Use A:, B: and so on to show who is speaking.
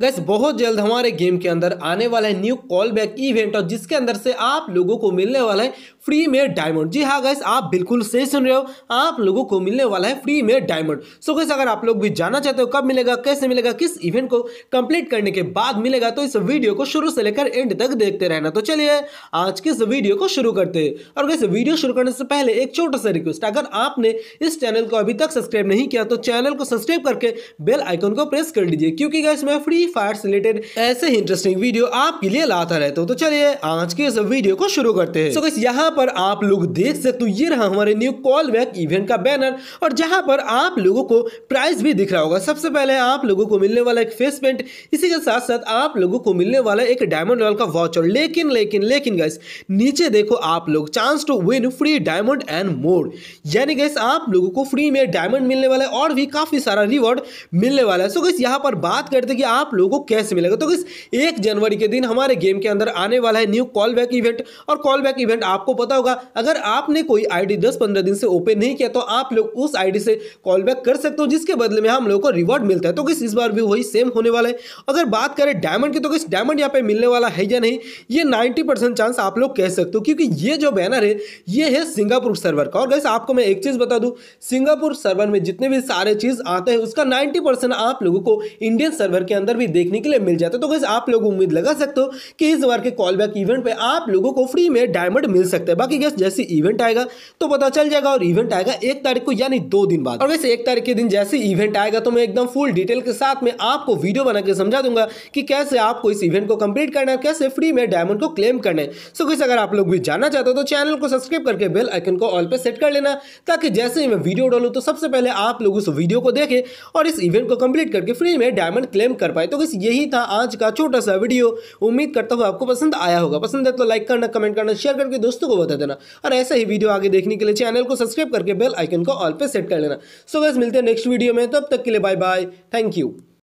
A: Gas, बहुत जल्द हमारे गेम के अंदर आने वाला है न्यू कॉल बैक इवेंट और जिसके अंदर से आप लोगों को मिलने वाला है फ्री में डायमंड जी हाँ गैस, आप बिल्कुल सही सुन रहे हो, आप लोगों को मिलने वाला है फ्री में डायमंड सो गैस, अगर आप लोग भी जानना चाहते हो कब मिलेगा, कैसे मिलेगा, किस इवेंट को कंप्लीट करने के बाद मिलेगा तो इस वीडियो को शुरू से लेकर एंड तक देखते रहना। तो चलिए, आज के इस वीडियो को शुरू करते हैं। और गैस वीडियो शुरू करने से पहले एक छोटा सा रिक्वेस्ट अगर आपने इस चैनल को अभी तक सब्सक्राइब नहीं किया तो चैनल को सब्सक्राइब करके बेल आइकन को प्रेस कर लीजिए, क्योंकि गैस, मैं फ्री फायर से रिलेटेड ऐसे ही इंटरेस्टिंग वीडियो आपके लिए लाता रहता हूँ तो चलिए आज के इस वीडियो को शुरू करते हैं। So यहाँ पर आप लोग देख सकते हो, ये रहा हमारे न्यू कॉल बैक इवेंट का बैनर और जहाँ पर आप लोगों को प्राइस भी दिख रहा होगा। सबसे पहले आप लोगों को मिलने वाला एक फेस पेंट इसी के साथ साथ आप लोगों को मिलने वाला एक डायमंड रॉयल का वॉचर लेकिन लेकिन लेकिन गैस नीचे देखो आप लोग chance to win free diamond and mode यानी गैस आप लोगों को फ्री में डायमंड मिलने वाला है और भी काफ़ी सारा रिवॉर्ड मिलने वाला है। सो गैस यहाँ पर बात करते कि आप लोगों को कैसे मिलेगा? तो गैस एक जनवरी के दिन हमारे गेम के अंदर आने वाला है न्यू कॉल बैक इवेंट और कॉल बैक इवेंट आपको पता होगा, अगर आपने कोई आईडी 10-15 दिन से ओपन नहीं किया तो आप लोग उस आईडी से कॉल बैक कर सकते हो, जिसके बदले में हम लोगों को रिवॉर्ड मिलता है। तो किस इस बार भी वही सेम होने वाला है। अगर बात करें डायमंड की तो किस डायमंड यहाँ पे मिलने वाला है या नहीं, ये नाइन्टी चांस आप लोग कह सकते हो, क्योंकि ये जो बैनर है, ये है सिंगापुर सर्वर का। और गैस आपको मैं एक चीज़ बता दूँ, सिंगापुर सर्वर में जितने भी सारे चीज़ आते हैं, उसका 90 आप लोगों को इंडियन सर्वर के अंदर भी देखने के लिए मिल जाता तो गैस आप लोग उम्मीद लगा सकते हो कि इस बार के कॉल बैक इवेंट पे आप लोगों को फ्री में डायमंड मिल सकता है। बाकी गैस जैसे इवेंट आएगा तो पता चल जाएगा और इवेंट आएगा एक तारीख को, यानी दो दिन बाद। और वैसे एक तारीख के दिन जैसे इवेंट आएगा तो मैं एकदम फुल डिटेल के साथ में आपको वीडियो बना के समझा दूँगा कि कैसे आपको इस इवेंट को कंप्लीट करना है कैसे फ्री में डायमंड को क्लेम करना है। सो कैसे अगर आप लोग भी जानना चाहते हो तो चैनल को सब्सक्राइब करके बेल आइकन को ऑल पे सेट कर लेना, ताकि जैसे ही मैं वीडियो डालूँ तो सबसे पहले आप लोग उस वीडियो को देखें और इस इवेंट को कंप्लीट करके फ्री में डायमंड क्लेम कर पाए। तो बस यही था आज का छोटा सा वीडियो। उम्मीद करता हूँ आपको पसंद आया होगा। पसंद है तो लाइक करना कमेंट करना शेयर करके दोस्तों को बता देना। और ऐसा ही वीडियो आगे देखने के लिए चैनल को सब्सक्राइब करके बेल आइकन को ऑल पे सेट कर लेना। सो so, मिलते हैं नेक्स्ट वीडियो में। तब तक के लिए बाय बाय थैंक यू